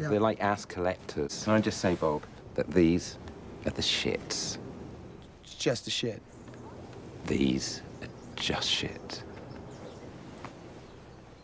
Yeah. They're like ass collectors. Can I just say, Bob, that these are the shits. Just the shit. These are just shit.